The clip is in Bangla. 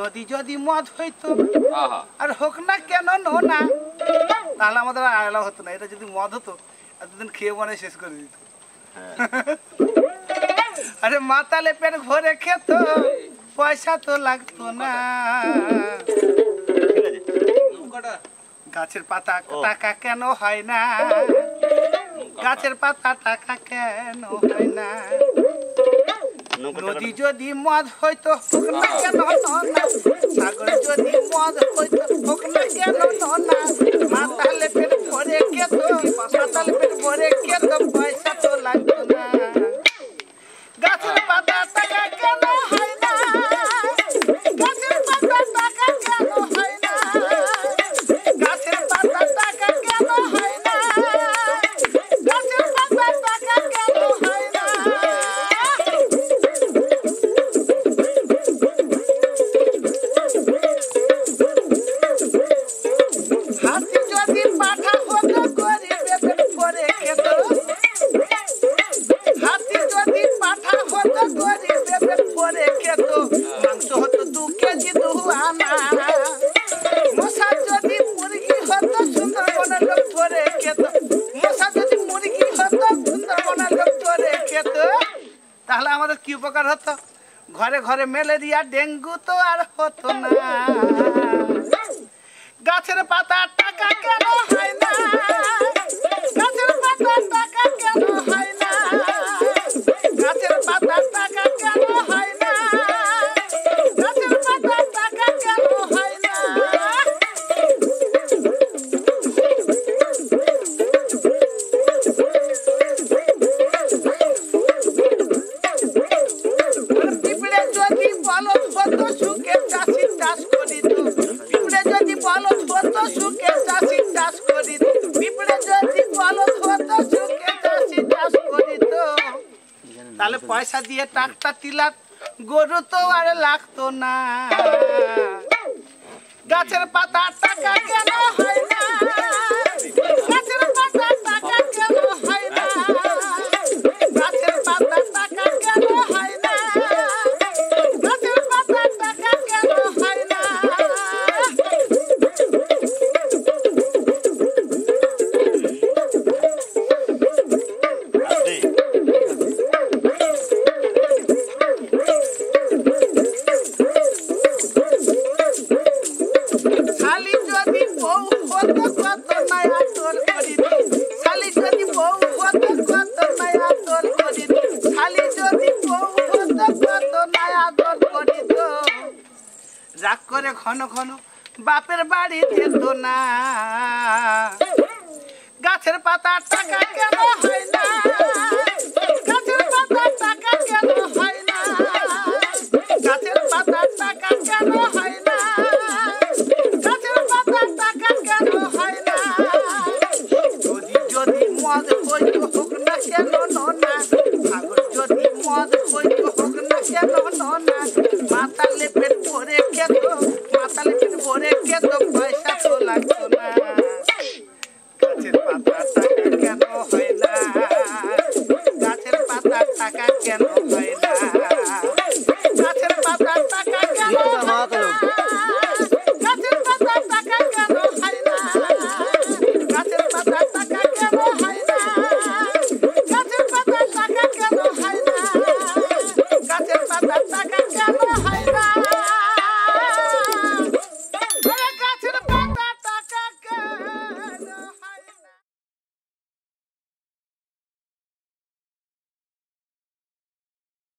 নদী যদি মদ হইতো আর হোক না কেন নো না। তাহলে আমাদের আয়লা হতো না এটা যদি মদ হতো এতদিন খেয়ে মনে শেষ করে দিত। আরে মাতালে পেট ভরে খেত পয়সা তো লাগতো না। গাছের পাতা টাকা কেন হয় না? গাছের পাতা টাকা কেন হয় না? নদী যদি মদ হইতো হোক না কেন সাগর যদি মদ হইতো কেন উপকার হতো। ঘরে ঘরে ম্যালেরিয়া ডেঙ্গু তো আর হতো না। গাছের পাতা টাকা কেন হয় না? গাছের পাতা তাহলে পয়সা দিয়ে ট্রাক্টর তিলাত, গরু তো আর লাগতো না। গাছের পাতা টাকা কেন হয় না? ঘন ঘন বাপের বাড়ি যেত না। গাছের পাতা টাকা কেন হয়?